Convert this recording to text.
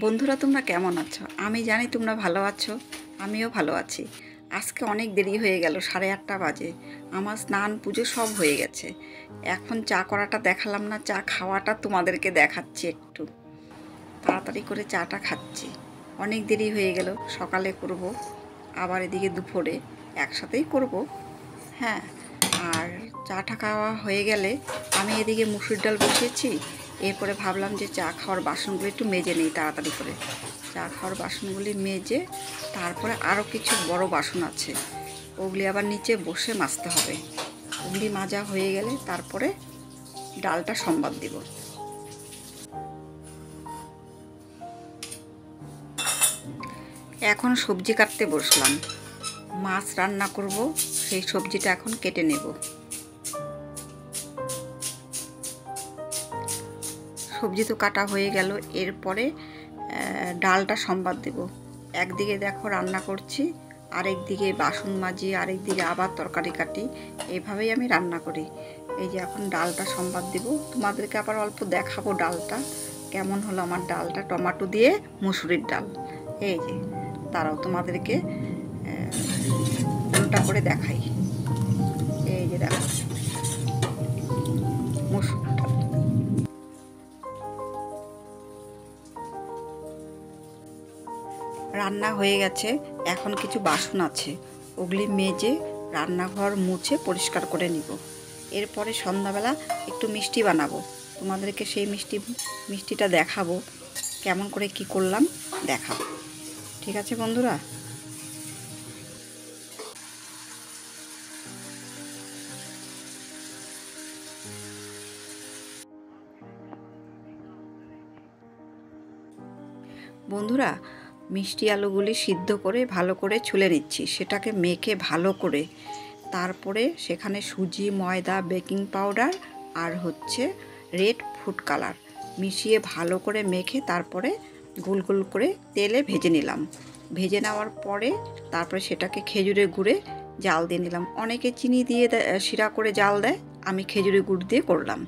বন্ধুরা, তোমরা কেমন আছো? আমি জানি তোমরা ভালো আছো, আমিও ভালো আছি। আজকে অনেক দেরি হয়ে গেল, সাড়ে আটটা বাজে। আমার স্নান পুজো সব হয়ে গেছে। এখন চা করাটা দেখালাম না, চা খাওয়াটা তোমাদেরকে দেখাচ্ছি একটু। তাড়াতাড়ি করে চাটা খাচ্ছি। অনেক দেরি হয়ে গেল, সকালে করব, আবার এদিকে দুপুরে একসাথেই করব। হ্যাঁ আর চাটা খাওয়া হয়ে গেলে আমি এদিকে মুসুর ডাল বসিয়েছি এরপরে ভাবলাম যে চা খাওয়ার বাসনগুলো একটু মেজে নেই তাড়াতাড়ি করে। চা খাওয়ার বাসনগুলি মেজে তারপরে আরও কিছু বড় বাসন আছে। ওগুলি আবার নিচে বসে মাজতে হবে। ওগুলি মাজা হয়ে গেলে তারপরে ডালটা সম্বাদ দিব। এখন সবজি কাটতে বসলাম। মাছ রান্না করব, সেই সবজিটা এখন কেটে নেব। সবজি তো কাটা হয়ে গেল, এরপরে ডালটা সম্বাদ দেব। একদিকে দেখো রান্না করছি আরেক দিকে বাসন মাজি আরেক দিকে আবার তরকারি কাটি এইভাবেই আমি রান্না করি। এই যে এখন ডালটা সম্বাদ দেব, তোমাদেরকে আবার অল্প দেখাবো ডালটা, কেমন হলো আমার ডালটা, টমাটো দিয়ে মুসুরির ডাল। এই যে তারাও তোমাদেরকে উল্টা করে দেখাই। রান্না হয়ে গেছে। এখন কিছু বাসন আছে। ওগুলি মেজে রান্নাঘর মুছে পরিষ্কার করে নিব। এরপরে সন্ধ্যাবেলা একটু মিষ্টি বানাবো। তোমাদেরকে সেই মিষ্টি, মিষ্টিটা দেখাবো। কেমন করে কি করলাম দেখাবো। ঠিক আছে বন্ধুরা? বন্ধুরা মিষ্টি আলুগুলি সিদ্ধ করে ভালো করে ছুলে নিচ্ছি। সেটাকে মেখে ভালো করে। তারপরে সেখানে সুজি, ময়দা, বেকিং পাউডার আর হচ্ছে রেড ফুড কালার মিশিয়ে ভালো করে মেখে তারপরে গোল গোল করে তেলে ভেজে নিলাম। ভেজে নেওয়ার পরে তারপরে সেটাকে খেজুরের গুড়ে জাল দিয়ে নিলাম। অনেকে চিনি দিয়ে শিরা করে জাল দেয়, আমি খেজুরের গুড় দিয়ে করলাম।